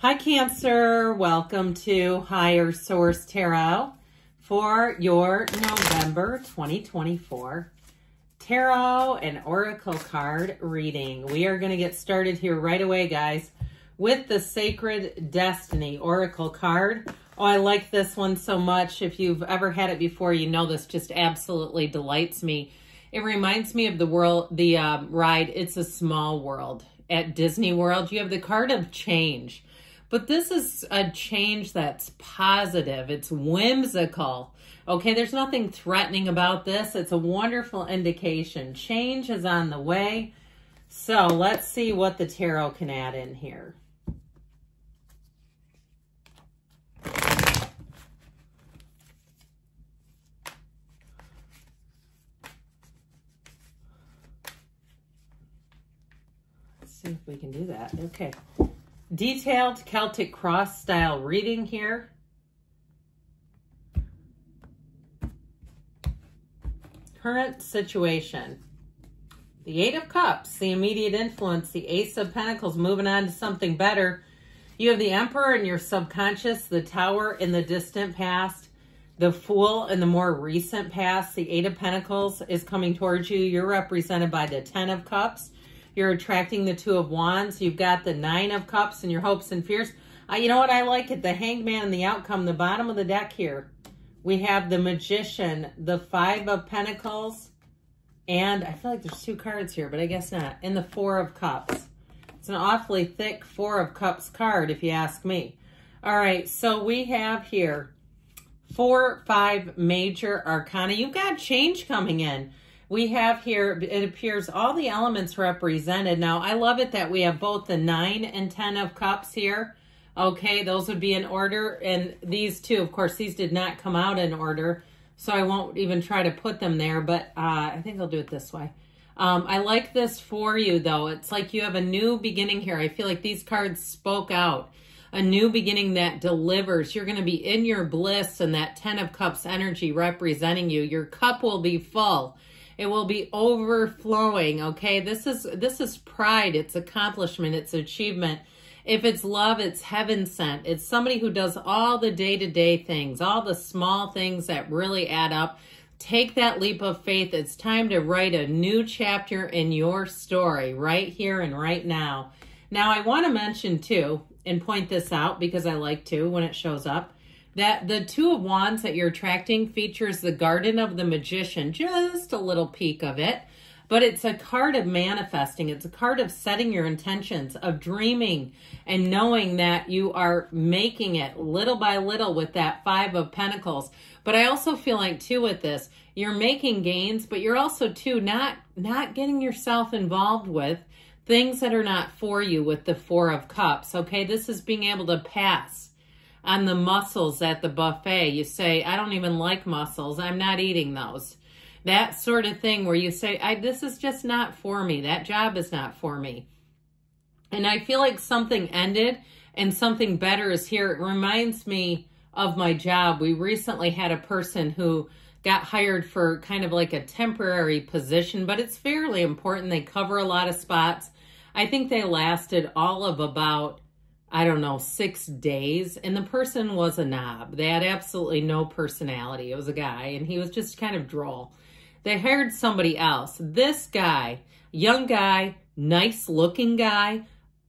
Hi, Cancer. Welcome to Higher Source Tarot for your November 2024 Tarot and Oracle card reading. We are going to get started here right away, guys, with the Sacred Destiny Oracle card. Oh, I like this one so much. If you've ever had it before, you know this just absolutely delights me. It reminds me of the world, the um, ride It's a Small World at Disney World. You have the card of change. But this is a change that's positive. It's whimsical. Okay, there's nothing threatening about this. It's a wonderful indication. Change is on the way. So let's see what the tarot can add in here. See if we can do that. Okay detailed Celtic cross style reading here. Current situation. The Eight of Cups, the immediate influence, the Ace of Pentacles, moving on to something better. You have the Emperor in your subconscious, the Tower in the distant past, the Fool in the more recent past. The Eight of Pentacles is coming towards you. You're represented by the Ten of Cups. You're attracting the Two of Wands. You've got the Nine of Cups and your hopes and fears. Uh, you know what? I like it. The Hangman and the outcome. The bottom of the deck here. We have the Magician, the Five of Pentacles, and I feel like there's two cards here, but I guess not. And the Four of Cups. It's an awfully thick Four of Cups card, if you ask me. All right, so we have here four, five major arcana. You've got change coming in we have here, it appears all the elements represented. Now, I love it that we have both the 9 and 10 of cups here. Okay, those would be in order. And these two, of course, these did not come out in order. So I won't even try to put them there. But uh, I think I'll do it this way. Um, I like this for you, though. It's like you have a new beginning here. I feel like these cards spoke out. A new beginning that delivers. You're going to be in your bliss and that 10 of cups energy representing you. Your cup will be full. It will be overflowing, okay? This is this is pride, it's accomplishment, it's achievement. If it's love, it's heaven sent. It's somebody who does all the day-to-day -day things, all the small things that really add up. Take that leap of faith. It's time to write a new chapter in your story right here and right now. Now, I want to mention too, and point this out because I like to when it shows up that the Two of Wands that you're attracting features the Garden of the Magician, just a little peek of it. But it's a card of manifesting. It's a card of setting your intentions, of dreaming and knowing that you are making it little by little with that Five of Pentacles. But I also feel like too with this, you're making gains, but you're also too not not getting yourself involved with things that are not for you with the Four of Cups. Okay, this is being able to pass on the mussels at the buffet. You say, I don't even like mussels. I'm not eating those. That sort of thing where you say, I, this is just not for me. That job is not for me. And I feel like something ended and something better is here. It reminds me of my job. We recently had a person who got hired for kind of like a temporary position, but it's fairly important. They cover a lot of spots. I think they lasted all of about I don't know, six days. And the person was a knob. They had absolutely no personality. It was a guy, and he was just kind of droll. They hired somebody else. This guy, young guy, nice looking guy,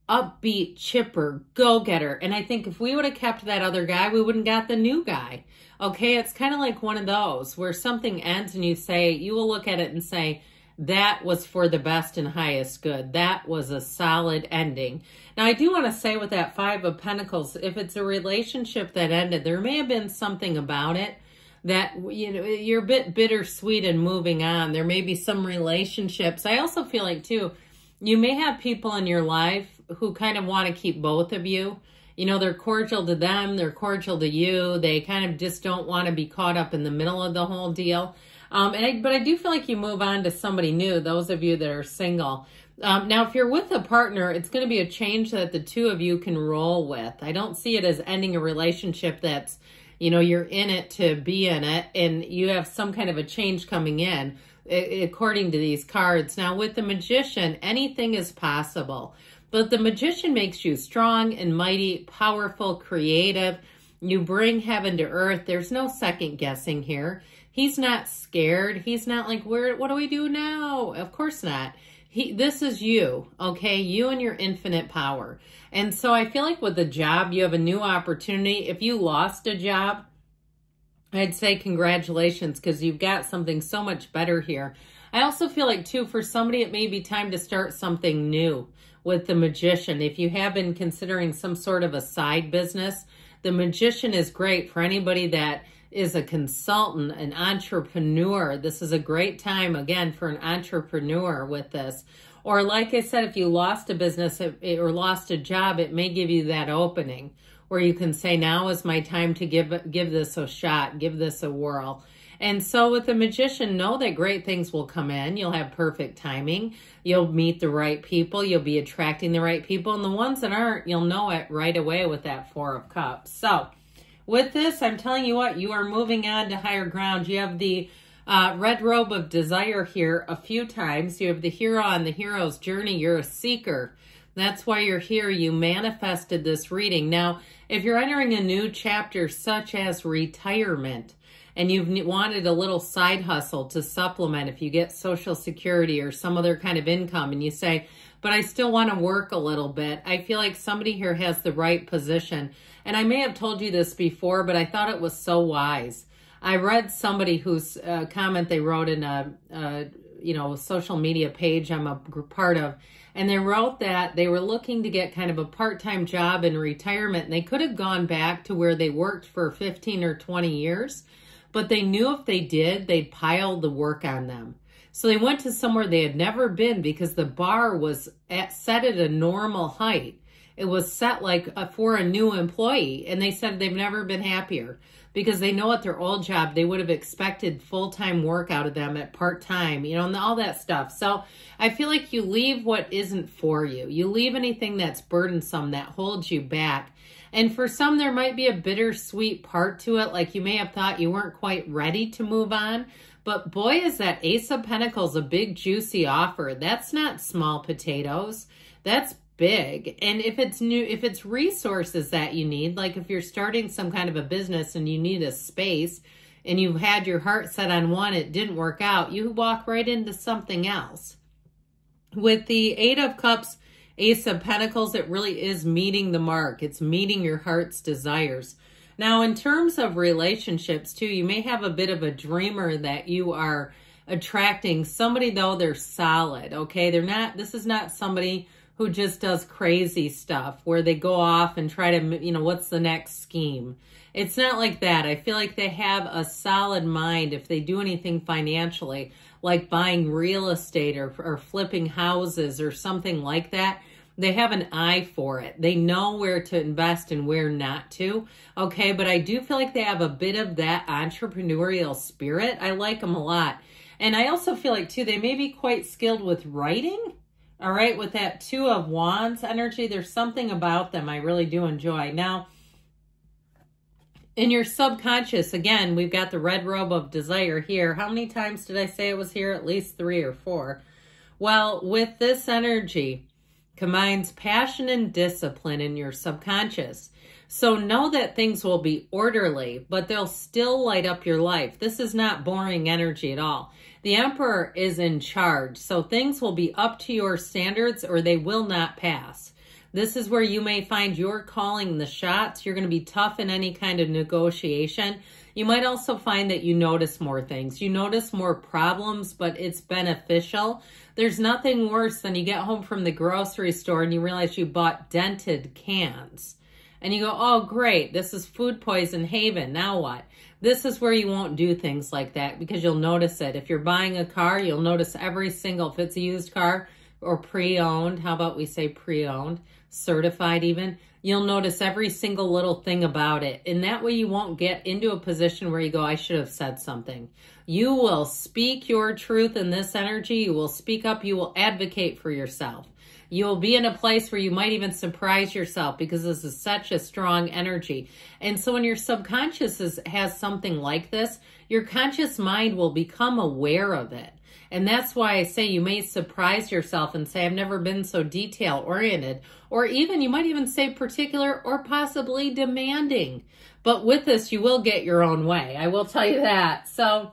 upbeat, chipper, go getter. And I think if we would have kept that other guy, we wouldn't got the new guy. Okay, it's kind of like one of those where something ends and you say, you will look at it and say, that was for the best and highest good. That was a solid ending. Now, I do want to say with that Five of Pentacles, if it's a relationship that ended, there may have been something about it that, you know, you're a bit bittersweet and moving on. There may be some relationships. I also feel like, too, you may have people in your life who kind of want to keep both of you. You know, they're cordial to them, they're cordial to you. They kind of just don't want to be caught up in the middle of the whole deal. Um, I, but I do feel like you move on to somebody new, those of you that are single. Um, now, if you're with a partner, it's going to be a change that the two of you can roll with. I don't see it as ending a relationship that's, you know, you're in it to be in it and you have some kind of a change coming in according to these cards. Now, with the magician, anything is possible. But the magician makes you strong and mighty, powerful, creative. You bring heaven to earth. There's no second guessing here. He's not scared. He's not like, where, what do we do now? Of course not. He, this is you, okay? You and your infinite power. And so I feel like with the job, you have a new opportunity. If you lost a job, I'd say congratulations because you've got something so much better here. I also feel like, too, for somebody, it may be time to start something new with the magician. If you have been considering some sort of a side business, the magician is great for anybody that is a consultant, an entrepreneur. This is a great time, again, for an entrepreneur with this. Or like I said, if you lost a business or lost a job, it may give you that opening where you can say, now is my time to give, give this a shot, give this a whirl. And so with the magician, know that great things will come in. You'll have perfect timing. You'll meet the right people. You'll be attracting the right people. And the ones that aren't, you'll know it right away with that Four of Cups. So with this, I'm telling you what, you are moving on to higher ground. You have the uh, red robe of desire here a few times. You have the hero on the hero's journey. You're a seeker. That's why you're here. You manifested this reading. Now, if you're entering a new chapter such as retirement, and you've wanted a little side hustle to supplement if you get social security or some other kind of income and you say, but I still want to work a little bit. I feel like somebody here has the right position. And I may have told you this before, but I thought it was so wise. I read somebody whose uh, comment they wrote in a, a, you know, social media page I'm a part of, and they wrote that they were looking to get kind of a part-time job in retirement, and they could have gone back to where they worked for 15 or 20 years, but they knew if they did, they'd pile the work on them. So they went to somewhere they had never been because the bar was at, set at a normal height. It was set like a, for a new employee. And they said they've never been happier because they know at their old job, they would have expected full-time work out of them at part-time, you know, and all that stuff. So I feel like you leave what isn't for you. You leave anything that's burdensome, that holds you back. And for some, there might be a bittersweet part to it. Like you may have thought you weren't quite ready to move on. But boy, is that Ace of Pentacles a big, juicy offer. That's not small potatoes. That's big. And if it's new, if it's resources that you need, like if you're starting some kind of a business and you need a space and you've had your heart set on one, it didn't work out, you walk right into something else. With the Eight of Cups, Ace of Pentacles, it really is meeting the mark. It's meeting your heart's desires. Now, in terms of relationships, too, you may have a bit of a dreamer that you are attracting. Somebody, though, they're solid, okay? They're not, this is not somebody who just does crazy stuff where they go off and try to, you know, what's the next scheme? It's not like that. I feel like they have a solid mind if they do anything financially, like buying real estate or, or flipping houses or something like that they have an eye for it. They know where to invest and where not to. Okay, but I do feel like they have a bit of that entrepreneurial spirit. I like them a lot. And I also feel like, too, they may be quite skilled with writing. All right, with that Two of Wands energy, there's something about them I really do enjoy. Now, in your subconscious, again, we've got the red robe of desire here. How many times did I say it was here? At least three or four. Well, with this energy, combines passion and discipline in your subconscious. So know that things will be orderly, but they'll still light up your life. This is not boring energy at all. The Emperor is in charge, so things will be up to your standards or they will not pass. This is where you may find you're calling the shots. You're going to be tough in any kind of negotiation. You might also find that you notice more things. You notice more problems, but it's beneficial. There's nothing worse than you get home from the grocery store and you realize you bought dented cans. And you go, oh, great, this is food poison haven. Now what? This is where you won't do things like that because you'll notice it. If you're buying a car, you'll notice every single, if it's a used car or pre-owned, how about we say pre-owned, certified even, you'll notice every single little thing about it. And that way you won't get into a position where you go, I should have said something. You will speak your truth in this energy. You will speak up. You will advocate for yourself. You will be in a place where you might even surprise yourself because this is such a strong energy. And so when your subconscious is, has something like this, your conscious mind will become aware of it. And that's why I say you may surprise yourself and say, I've never been so detail oriented. Or even, you might even say particular or possibly demanding. But with this, you will get your own way. I will tell you that. So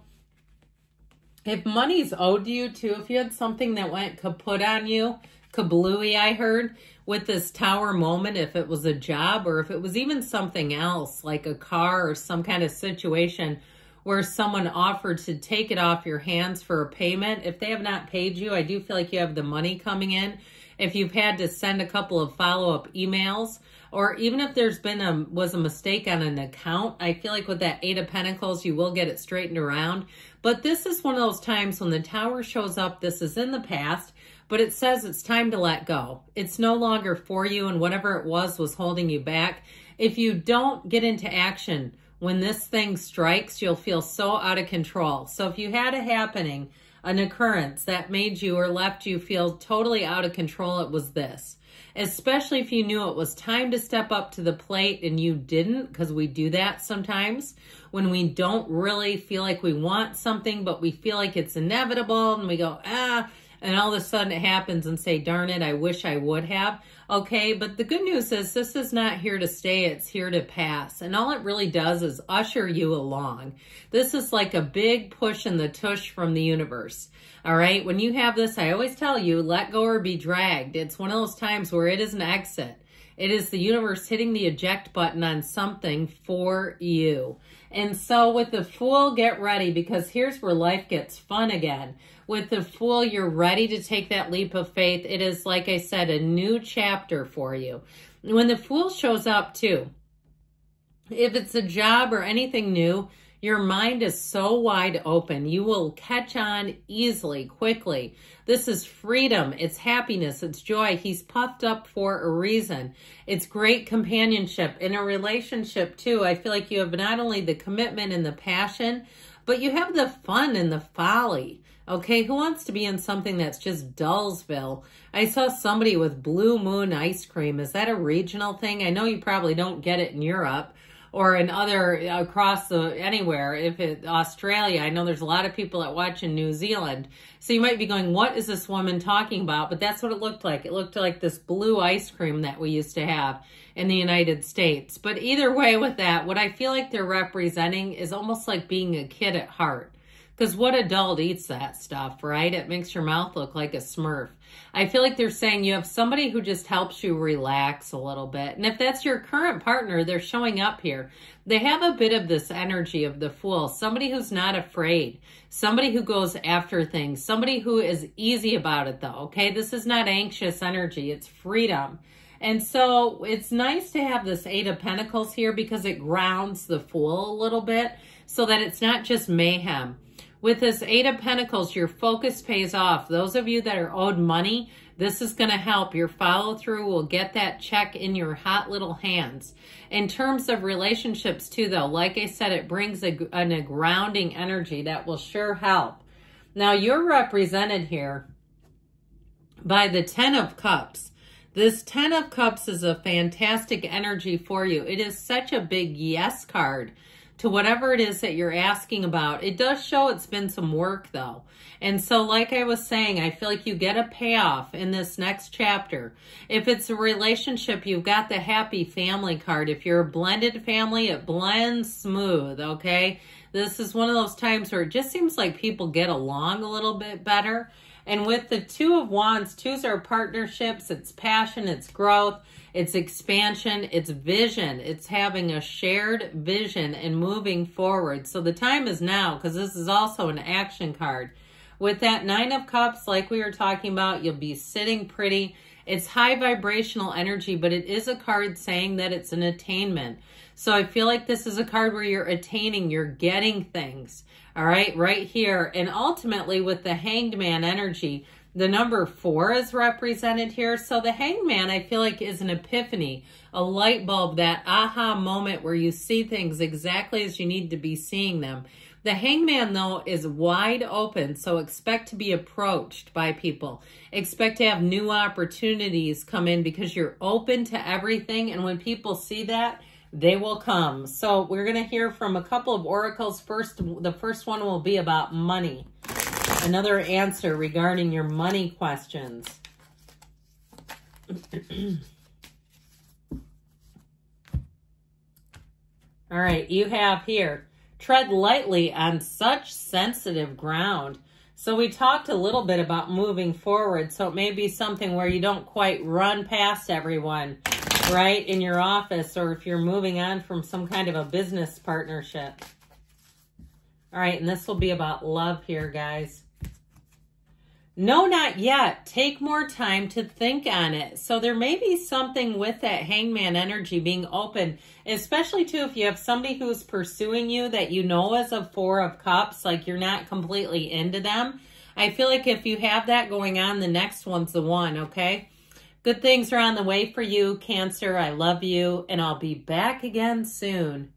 if money's owed to you too, if you had something that went kaput on you, kablooey, I heard, with this tower moment, if it was a job or if it was even something else, like a car or some kind of situation where someone offered to take it off your hands for a payment. If they have not paid you, I do feel like you have the money coming in. If you've had to send a couple of follow-up emails, or even if there's been a was a mistake on an account, I feel like with that Eight of Pentacles, you will get it straightened around. But this is one of those times when the tower shows up, this is in the past, but it says it's time to let go. It's no longer for you and whatever it was was holding you back. If you don't get into action when this thing strikes, you'll feel so out of control. So if you had a happening, an occurrence that made you or left you feel totally out of control, it was this. Especially if you knew it was time to step up to the plate and you didn't, because we do that sometimes when we don't really feel like we want something, but we feel like it's inevitable and we go, ah, and all of a sudden it happens and say, darn it, I wish I would have. Okay, but the good news is this is not here to stay, it's here to pass. And all it really does is usher you along. This is like a big push in the tush from the universe. All right, when you have this, I always tell you, let go or be dragged. It's one of those times where it is an exit. It is the universe hitting the eject button on something for you. And so with the Fool, get ready because here's where life gets fun again. With the Fool, you're ready to take that leap of faith. It is, like I said, a new chapter for you. When the Fool shows up too, if it's a job or anything new, your mind is so wide open. You will catch on easily, quickly. This is freedom. It's happiness. It's joy. He's puffed up for a reason. It's great companionship. In a relationship, too, I feel like you have not only the commitment and the passion, but you have the fun and the folly. Okay, who wants to be in something that's just Dullsville? I saw somebody with Blue Moon ice cream. Is that a regional thing? I know you probably don't get it in Europe, or in other across the anywhere if it australia i know there's a lot of people that watch in new zealand so you might be going what is this woman talking about but that's what it looked like it looked like this blue ice cream that we used to have in the united states but either way with that what i feel like they're representing is almost like being a kid at heart because what adult eats that stuff, right? It makes your mouth look like a smurf. I feel like they're saying you have somebody who just helps you relax a little bit. And if that's your current partner, they're showing up here. They have a bit of this energy of the fool. Somebody who's not afraid. Somebody who goes after things. Somebody who is easy about it though, okay? This is not anxious energy. It's freedom. And so it's nice to have this Eight of Pentacles here because it grounds the Fool a little bit so that it's not just mayhem. With this Eight of Pentacles, your focus pays off. Those of you that are owed money, this is going to help. Your follow through will get that check in your hot little hands. In terms of relationships too, though, like I said, it brings a, a grounding energy that will sure help. Now, you're represented here by the Ten of Cups. This Ten of Cups is a fantastic energy for you. It is such a big yes card to whatever it is that you're asking about. It does show it's been some work though. And so like I was saying, I feel like you get a payoff in this next chapter. If it's a relationship, you've got the happy family card. If you're a blended family, it blends smooth, okay? This is one of those times where it just seems like people get along a little bit better. And with the Two of Wands, twos are partnerships, it's passion, it's growth, it's expansion, it's vision. It's having a shared vision and moving forward. So the time is now because this is also an action card. With that Nine of Cups, like we were talking about, you'll be sitting pretty. It's high vibrational energy, but it is a card saying that it's an attainment. So I feel like this is a card where you're attaining, you're getting things. All right, right here. And ultimately with the hanged man energy, the number four is represented here. So the hangman, I feel like, is an epiphany, a light bulb, that aha moment where you see things exactly as you need to be seeing them. The hangman, though, is wide open, so expect to be approached by people. Expect to have new opportunities come in because you're open to everything. And when people see that, they will come. So we're going to hear from a couple of oracles. First, the first one will be about money. another answer regarding your money questions. All right, you have here, tread lightly on such sensitive ground. So we talked a little bit about moving forward. So it may be something where you don't quite run past everyone, right, in your office, or if you're moving on from some kind of a business partnership. All right, and this will be about love here, guys. No, not yet. Take more time to think on it. So there may be something with that hangman energy being open, especially too if you have somebody who's pursuing you that you know as a four of cups, like you're not completely into them. I feel like if you have that going on, the next one's the one, okay? Good things are on the way for you, Cancer. I love you, and I'll be back again soon.